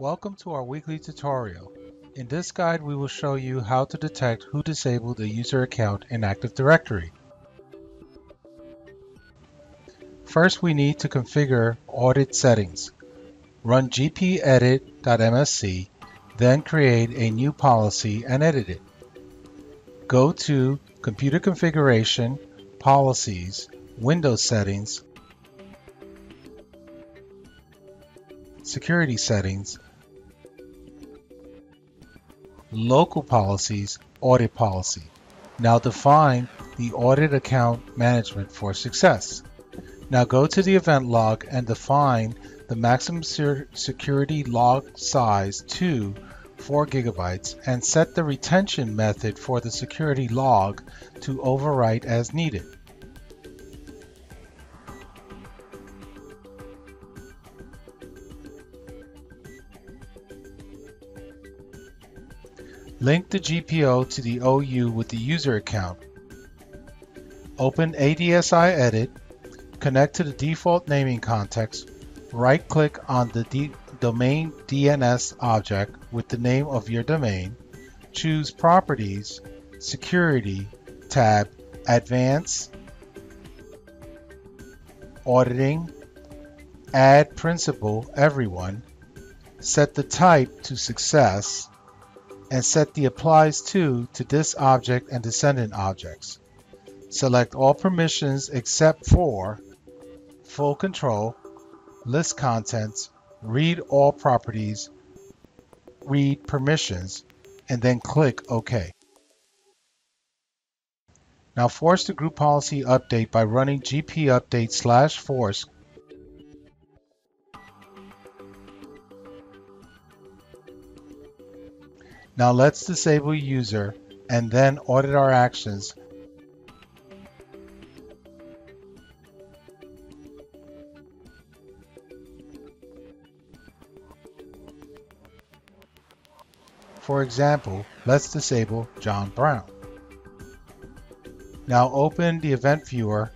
Welcome to our weekly tutorial. In this guide, we will show you how to detect who disabled a user account in Active Directory. First, we need to configure audit settings. Run gpedit.msc, then create a new policy and edit it. Go to Computer Configuration, Policies, Windows Settings, Security Settings, Local Policies, Audit Policy. Now define the audit account management for success. Now go to the event log and define the maximum security log size to 4 gigabytes and set the retention method for the security log to overwrite as needed. Link the GPO to the OU with the user account. Open ADSI Edit, connect to the default naming context, right-click on the D domain DNS object with the name of your domain, choose Properties, Security, tab, Advanced, Auditing, Add Principal Everyone, set the type to Success, and set the applies to to this object and descendant objects. Select all permissions except for full control, list contents, read all properties, read permissions, and then click OK. Now force the group policy update by running gpupdate slash force Now let's disable user and then audit our actions. For example, let's disable John Brown. Now open the event viewer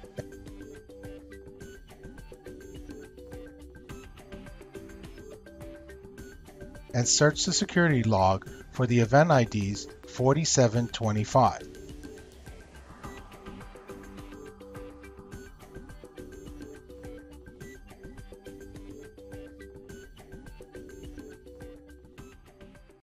and search the security log for the event IDs 4725.